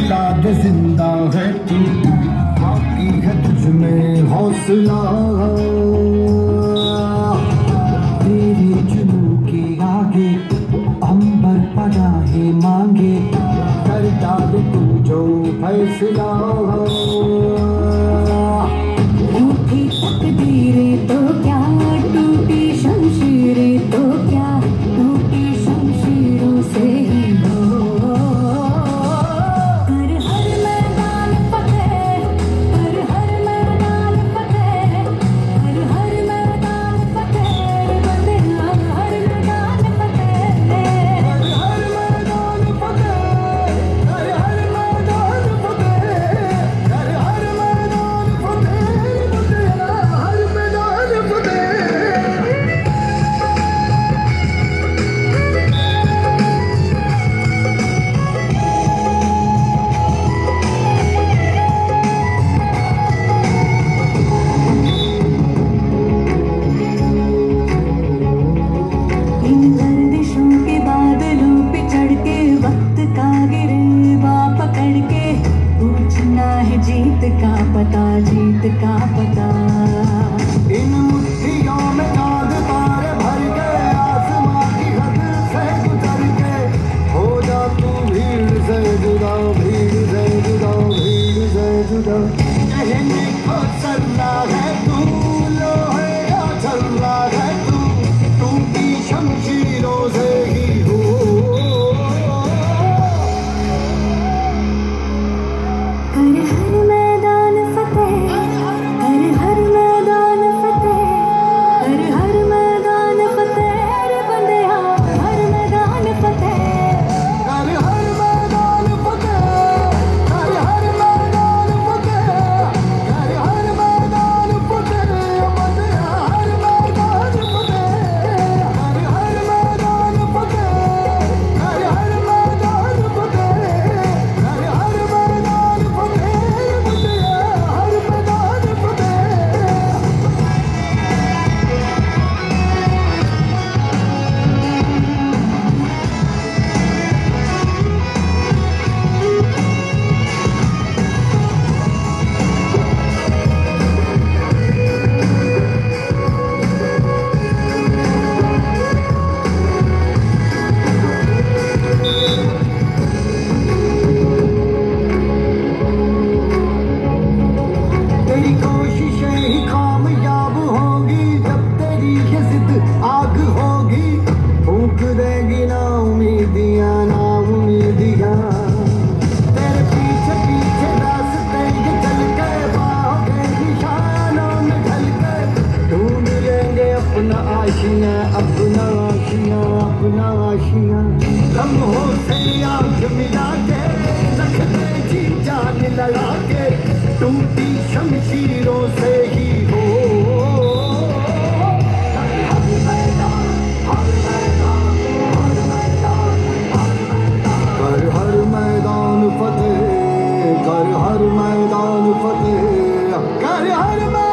हौसला के ज़िंदा है तू। बाकी है तुझ में हौसला जुनू के आगे अंबर पनाहे मांगे। कर डाल तू जो फैसला। go आशिया अपना आशिया अपना आशिया कम हो से आग मिला के रखते जी जान लड़ा के टूटी शमशीरों से ही हो। कर हर मैदान फतेह कर हर मैदान फतेह कर हर मैदान